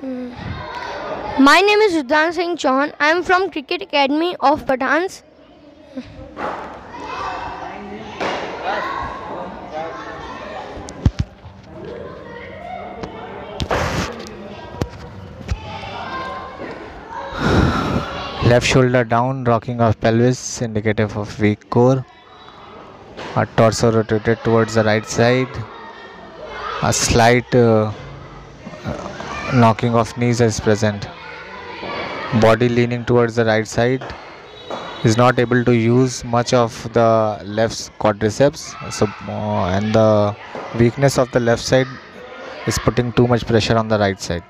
My name is Rudran Singh Chauhan. I am from Cricket Academy of Pathans. Left shoulder down, rocking of pelvis, indicative of weak core. A torso rotated towards the right side. A slight uh, knocking of knees is present. Body leaning towards the right side. Is not able to use much of the left quadriceps. So, uh, and the weakness of the left side is putting too much pressure on the right side.